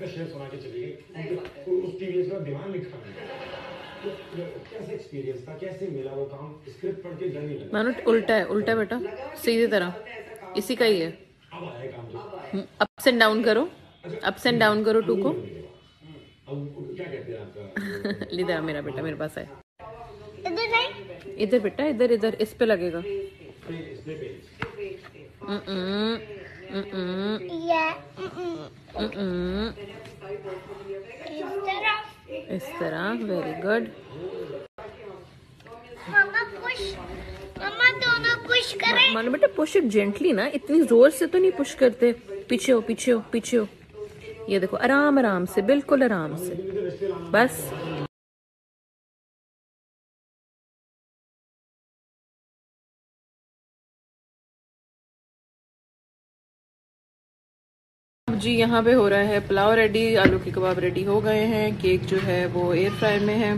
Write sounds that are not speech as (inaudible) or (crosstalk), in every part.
का शेर सुना के चली गई उस टीवीएस का दीवान लिखा है तो कैसा एक्सपीरियंस था? कैसे मिला वो काम? स्क्रिप्ट पढ़ के डर नहीं लगा। मानो उल्टा है उल्टा बेटा। सीधी तरह। इसी का ही है। अब आया काम जो। अप्स एंड डाउन करो। अप्स एंड डाउन करो टू को। अब क्या कहते हैं आपका? (laughs) इधर मेरा बेटा मेरे पास है इधर नहीं। इधर बेटा इधर इधर इस पे लगेगा। इस mm-mm, तरह वेरी गुड मामा पुश मामा दोनों पुश करें मानो बेटा पुश इट जेंटली ना इतनी ज़ोर से तो नहीं पुश करते। पीछे हो पीछे हो पीछे हो। ये देखो आराम आराम से बिल्कुल आराम से। बस। जी यहाँ पे हो रहा है, पुलाव रेडी आलू के कबाब रेडी हो गए हैं केक जो है वो एयर फ्राई में है।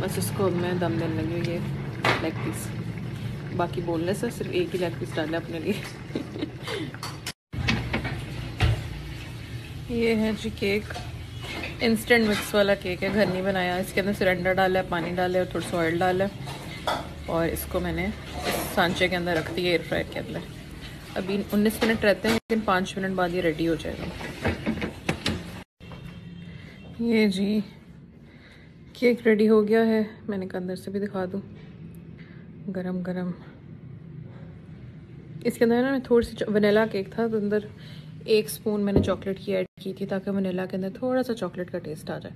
बस इसको अब मैं दम देने लगी हूँ ये लेग पीस बाकी बोलने से सिर्फ़ एक ही लेग पीस डाला अपने लिए। (laughs) ये है जी केक इंस्टेंट मिक्स वाला केक है, घर नहीं बनाया। इसके अंदर सिलेंडर डाला है, पानी डाला है और थोड़ा सा ऑयल डाला है और इसको मैंने सांचे के अंदर रख दिया एयर फ्रायर के अंदर। अभी 19 मिनट रहते हैं, लेकिन पाँच मिनट बाद ये रेडी हो जाएगा। ये जी केक रेडी हो गया है। मैंने कहा अंदर से भी दिखा दूँ। गरम गरम। इसके अंदर ना थोड़ी सी वनीला केक था तो अंदर एक स्पून मैंने चॉकलेट की ऐड की थी, ताकि वनीला के अंदर थोड़ा सा चॉकलेट का टेस्ट आ जाए।